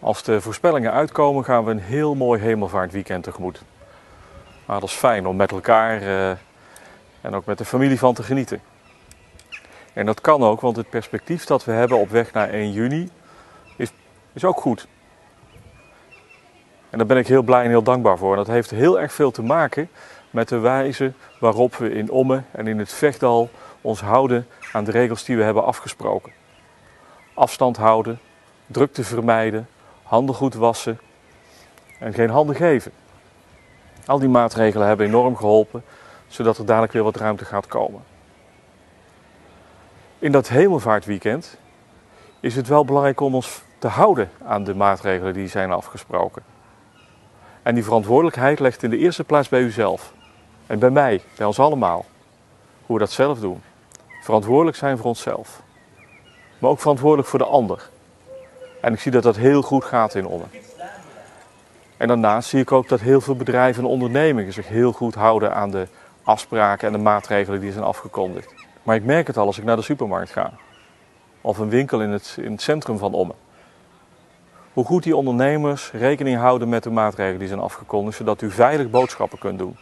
Als de voorspellingen uitkomen, gaan we een heel mooi hemelvaartweekend tegemoet. Maar dat is fijn om met elkaar uh, en ook met de familie van te genieten. En dat kan ook, want het perspectief dat we hebben op weg naar 1 juni is, is ook goed. En daar ben ik heel blij en heel dankbaar voor. En dat heeft heel erg veel te maken met de wijze waarop we in Ommen en in het Vechtdal ons houden aan de regels die we hebben afgesproken. Afstand houden, drukte vermijden, handen goed wassen en geen handen geven. Al die maatregelen hebben enorm geholpen, zodat er dadelijk weer wat ruimte gaat komen. In dat hemelvaartweekend is het wel belangrijk om ons te houden aan de maatregelen die zijn afgesproken. En die verantwoordelijkheid ligt in de eerste plaats bij uzelf. En bij mij, bij ons allemaal. Hoe we dat zelf doen. Verantwoordelijk zijn voor onszelf. Maar ook verantwoordelijk voor de ander. En ik zie dat dat heel goed gaat in Ommen. En daarnaast zie ik ook dat heel veel bedrijven en ondernemingen zich heel goed houden aan de afspraken en de maatregelen die zijn afgekondigd. Maar ik merk het al als ik naar de supermarkt ga. Of een winkel in het, in het centrum van Ommen. Hoe goed die ondernemers rekening houden met de maatregelen die zijn afgekondigd, zodat u veilig boodschappen kunt doen.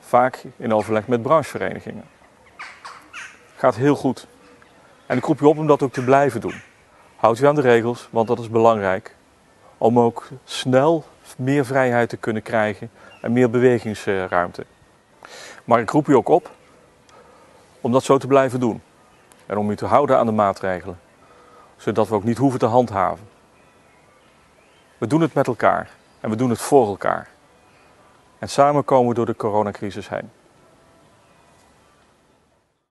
Vaak in overleg met brancheverenigingen. Gaat heel goed. En ik roep u op om dat ook te blijven doen. Houd u aan de regels, want dat is belangrijk. Om ook snel meer vrijheid te kunnen krijgen en meer bewegingsruimte. Maar ik roep u ook op om dat zo te blijven doen. En om u te houden aan de maatregelen. Zodat we ook niet hoeven te handhaven. We doen het met elkaar en we doen het voor elkaar. En samen komen we door de coronacrisis heen.